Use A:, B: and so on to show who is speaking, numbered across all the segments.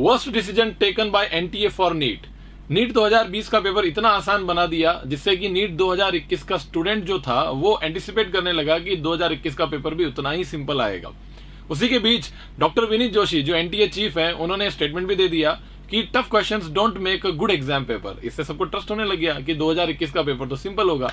A: Worst decision taken by NTA for NEET NEET 2020 का paper इतना आसान बना दिया, जिससे कि नीट 2021 का स्टूडेंट जो था, वो एंटिसिपेट करने लगा कि 2021 का पेपर भी उतना ही सिंपल आएगा। उसी के बीच डॉक्टर विनीत जोशी, जो एनटीए चीफ है, उन्होंने स्टेटमेंट भी दे दिया कि tough questions don't make a good exam paper इससे सबको ट्रस्ट होने लग गया कि 2021 का पेपर तो सिंपल होगा।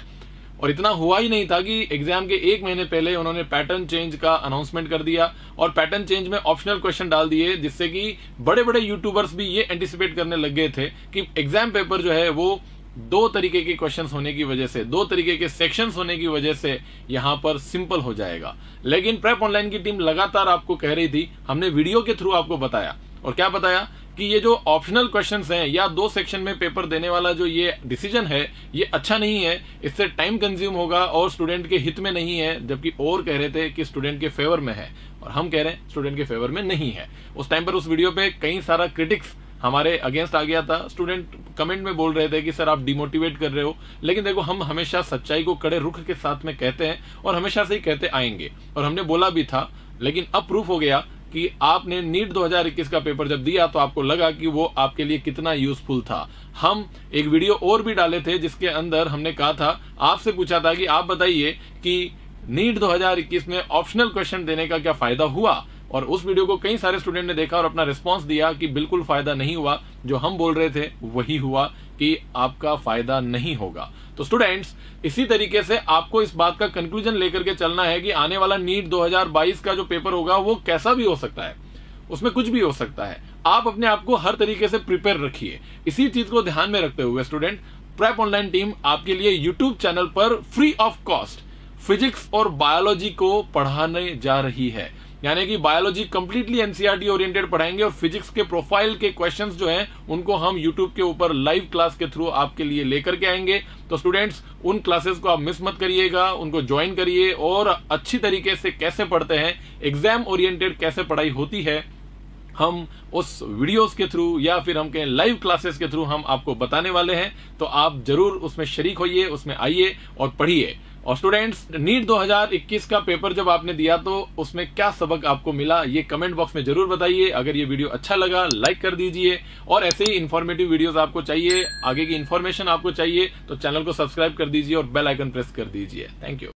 A: और इतना हुआ ही नहीं था कि एग्ज़ाम के एक महीने पहले उन्होंने पैटर्न चेंज का अनाउंसमेंट कर दिया और पैटर्न चेंज में ऑप्शनल क्वेश्चन डाल दिए, जिससे कि बड़े बड़े यूट्यूबर्स भी ये एंटिसिपेट करने लग गए थे कि एग्ज़ाम पेपर जो है वो दो तरीके के क्वेश्चंस होने की वजह से, दो तरीके के सेक्शंस होने की वजह से यहाँ पर सिंपल हो जाएगा। लेकिन प्रेप ऑनलाइन की टीम लगातार आपको कह रही थी, हमने वीडियो के थ्रू आपको बताया। और क्या बताया? कि ये जो ऑप्शनल क्वेश्चन हैं या दो सेक्शन में पेपर देने वाला जो ये डिसीज़न है, ये अच्छा नहीं है, इससे टाइम कंज्यूम होगा और स्टूडेंट के हित में नहीं है, जबकि और कह रहे थे कि स्टूडेंट के फेवर में है। और हम कह रहे हैं स्टूडेंट के फेवर में नहीं है। उस टाइम पर उस वीडियो पे कई सारा क्रिटिक्स हमारे अगेंस्ट आ गया था। स्टूडेंट कमेंट में बोल रहे थे कि, सर, आप डिमोटिवेट कर रहे हो। लेकिन देखो, हम हमेशा सच्चाई को कड़े रुख के साथ में कहते हैं और हमेशा से ही कहते आएँगे। और हमने बोला भी था, लेकिन अब प्रूफ हो गया कि आपने नीट 2021 का पेपर जब दिया तो आपको लगा कि वो आपके लिए कितना यूजफुल था। हम एक वीडियो और भी डाले थे जिसके अंदर हमने कहा था, आपसे पूछा था कि आप बताइए कि नीट 2021 में ऑप्शनल क्वेश्चन देने का क्या फ़ायदा हुआ? और उस वीडियो को कई सारे स्टूडेंट ने देखा और अपना रिस्पॉन्स दिया कि बिल्कुल फ़ायदा नहीं हुआ। जो हम बोल रहे थे, वही हुआ कि आपका फ़ायदा नहीं होगा। तो स्टूडेंट्स इसी तरीके से आपको इस बात का कंक्लूजन लेकर के चलना है कि आने वाला नीट 2022 का जो पेपर होगा, वो कैसा भी हो सकता है। उसमें कुछ भी हो सकता है। आप अपने आप को हर तरीके से प्रिपेयर रखिए। इसी चीज़ को ध्यान में रखते हुए स्टूडेंट प्रेप ऑनलाइन टीम आपके लिए यूट्यूब चैनल पर फ्री ऑफ़ कॉस्ट फिजिक्स और बायोलॉजी को पढ़ाने जा रही है। यानी कि बायोलॉजी कंप्लीटली एनसीआरटी ओरिएंटेड पढ़ाएँगे और फिजिक्स के प्रोफ़ाइल के क्वेश्चंस जो हैं, उनको हम यूट्यूब के ऊपर लाइव क्लास के थ्रू आपके लिए लेकर के आएँगे। तो स्टूडेंट्स उन क्लासेस को आप मिस मत करिएगा, उनको ज्वाइन करिए और अच्छी तरीके से कैसे पढ़ते हैं एग्ज़ाम ओरिएंटेड कैसे पढ़ाई होती है, हम उस वीडियोस के थ्रू या फिर हम कहें लाइव क्लासेस के थ्रू हम आपको बताने वाले हैं। तो आप ज़रूर उसमें शरीक होइए, उसमें आइए और पढ़िए। और स्टूडेंट्स नीट 2021 का पेपर जब आपने दिया तो उसमें क्या सबक आपको मिला, ये कमेंट बॉक्स में ज़रूर बताइए। अगर ये वीडियो अच्छा लगा लाइक कर दीजिए और ऐसे ही इन्फॉर्मेटिव वीडियोस आपको चाहिए, आगे की इन्फॉर्मेशन आपको चाहिए तो चैनल को सब्सक्राइब कर दीजिए और बेल आइकन प्रेस कर दीजिए। Thank you